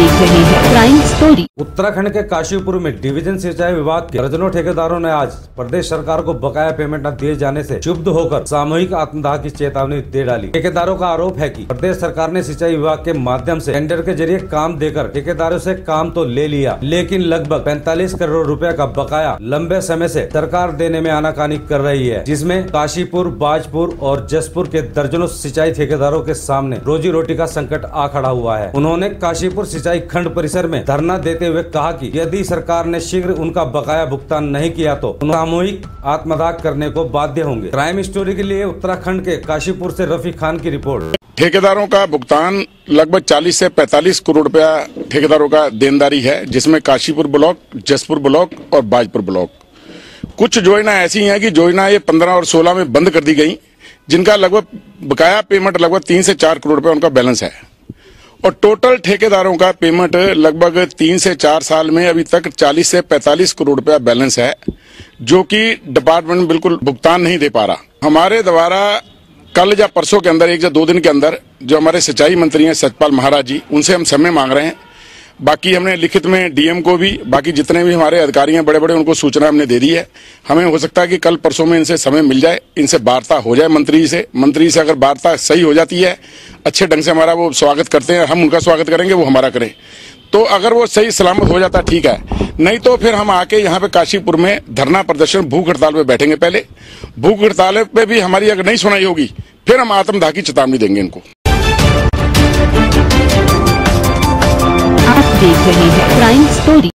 देख रहे हैं। क्राइम स्टोरी उत्तराखंड के काशीपुर में डिवीज़न सिंचाई विभाग के दर्जनों ठेकेदारों ने आज प्रदेश सरकार को बकाया पेमेंट न दिए जाने से क्षुब्ध होकर सामूहिक आत्मदाह की चेतावनी दे डाली। ठेकेदारों का आरोप है कि प्रदेश सरकार ने सिंचाई विभाग के माध्यम से टेंडर के ज़रिए काम देकर ठेकेदारों से काम तो ले लिया, लेकिन लगभग 45 करोड़ रुपए का बकाया लंबे समय से सरकार देने में आनाकानी कर रही है, जिसमें काशीपुर, बाजपुर और जसपुर के दर्जनों सिंचाई ठेकेदारों के सामने रोजी रोटी का संकट आ खड़ा हुआ है। उन्होंने काशीपुर सिंचाई खंड परिसर में धरना देते हुए कहा कि यदि सरकार ने शीघ्र उनका बकाया भुगतान नहीं किया तो सामूहिक आत्मदाह करने को बाध्य होंगे। क्राइम स्टोरी के लिए उत्तराखंड के काशीपुर से रफी खान की रिपोर्ट। ठेकेदारों का भुगतान लगभग 40 से 45 करोड़ रुपया ठेकेदारों का देनदारी है, जिसमें काशीपुर ब्लॉक, जसपुर ब्लॉक और बाजपुर ब्लॉक। कुछ योजना ऐसी हैं कि योजना ये 15 और 16 में बंद कर दी गई, जिनका लगभग बकाया पेमेंट लगभग तीन से चार करोड़ रुपया उनका बैलेंस है। और टोटल ठेकेदारों का पेमेंट लगभग तीन से चार साल में अभी तक 40 से 45 करोड़ रुपया बैलेंस है, जो कि डिपार्टमेंट बिल्कुल भुगतान नहीं दे पा रहा। हमारे द्वारा कल या परसों के अंदर, एक या दो दिन के अंदर, जो हमारे सिंचाई मंत्री हैं सतपाल महाराज जी, उनसे हम समय मांग रहे हैं। बाकी हमने लिखित में डीएम को भी, बाकी जितने भी हमारे अधिकारी हैं बड़े बड़े उनको सूचना हमने दे दी है। हमें हो सकता है कि कल परसों में इनसे समय मिल जाए, इनसे वार्ता हो जाए मंत्री से। मंत्री से अगर वार्ता सही हो जाती है अच्छे ढंग से हमारा वो स्वागत करते हैं, हम उनका स्वागत करेंगे, वो हमारा करें। तो अगर वो सही सलामत हो जाता, ठीक है। नहीं तो फिर हम आके यहाँ पे काशीपुर में धरना प्रदर्शन भूख हड़ताल पे बैठेंगे पहले। भूख हड़ताल पे भी हमारी अगर नहीं सुनाई होगी, फिर हम आत्मदाह की चेतावनी देंगे इनको। आप देख रहे हैं स्टोरी